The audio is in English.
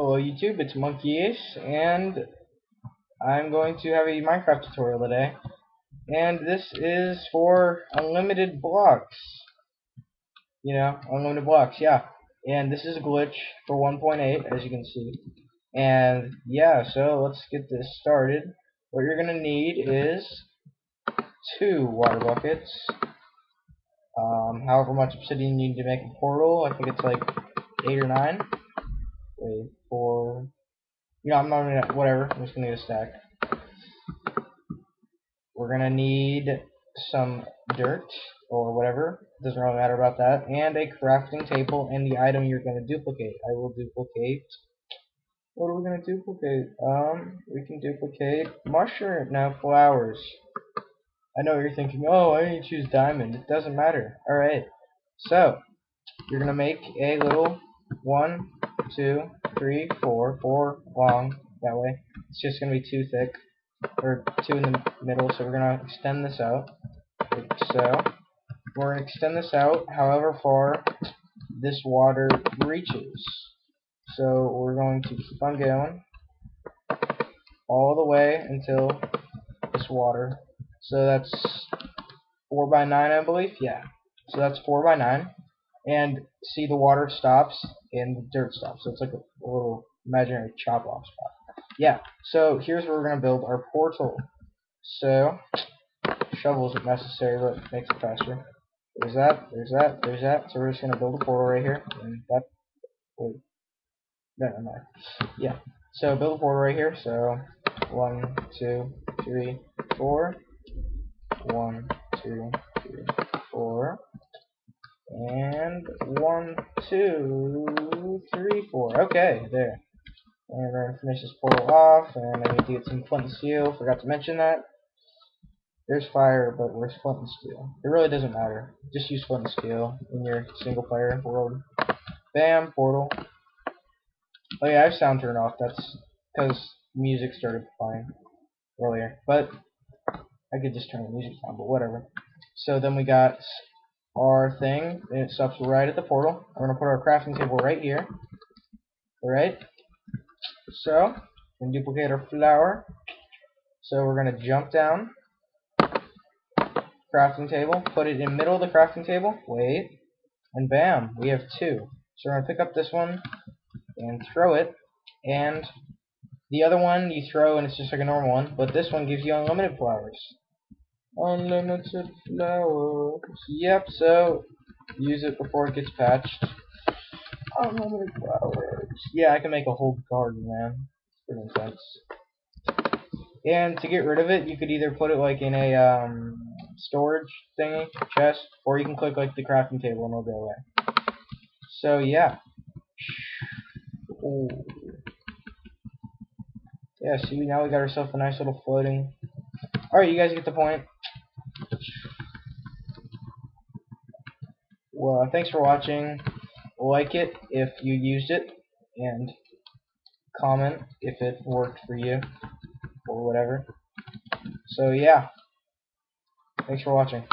Hello YouTube, it's Monkey Ace, and I'm going to have a Minecraft tutorial today. And this is for unlimited blocks. You know, unlimited blocks, yeah. And this is a glitch for 1.8, as you can see. And yeah, so let's get this started. What you're going to need is two water buckets. Um, however much obsidian you need to make a portal, I think it's like 8 or 9 wait, four. You know, I'm not gonna, whatever, I'm just gonna get a stack. We're gonna need some dirt, or whatever, doesn't really matter about that, and a crafting table and the item you're gonna duplicate. I will duplicate, what are we gonna duplicate? Um, we can duplicate mushroom, now flowers. I know you're thinking, oh, I didn't choose diamond, it doesn't matter. Alright, so, you're gonna make a little one, two, three, four, four long that way. It's just going to be too thick, or two in the middle, so we're going to extend this out, like so. We're going to extend this out however far this water reaches. So we're going to keep on going all the way until this water. So that's 4 by 9 I believe, yeah. So that's 4 by 9 and see the water stops and the dirt stops. So it's like a, a little imaginary chop off spot. Yeah, so here's where we're going to build our portal. So, shovel isn't necessary, but it makes it faster. There's that, there's that, there's that. So we're just going to build a portal right here. And that, wait, no, no, no. Yeah, so build a portal right here. So, one, two, three, four. One, two, three, four. And one, two, three, four. Okay, there. And gonna finish this portal off, and I need to get some flint and steel. Forgot to mention that. There's fire, but where's flint and steel? It really doesn't matter. Just use flint and steel in your single player world. Bam, portal. Oh yeah, I have sound turned off. That's because music started playing earlier. But I could just turn the music down, but whatever. So then we got our thing, and it stops right at the portal. I'm going to put our crafting table right here. Alright? So, we duplicate our flower. So we're going to jump down, crafting table, put it in middle of the crafting table, wait, and bam, we have two. So we're going to pick up this one and throw it, and the other one you throw and it's just like a normal one, but this one gives you unlimited flowers. Unlimited flowers. Yep, so use it before it gets patched. Unlimited flowers. Yeah, I can make a whole garden, man. It's pretty intense. And to get rid of it, you could either put it like in a um, storage thingy, chest, or you can click like the crafting table and it'll go away. So yeah. Ooh. Yeah, see, now we got ourselves a nice little floating. Alright, you guys get the point. Well, thanks for watching. Like it if you used it, and comment if it worked for you, or whatever. So yeah, thanks for watching.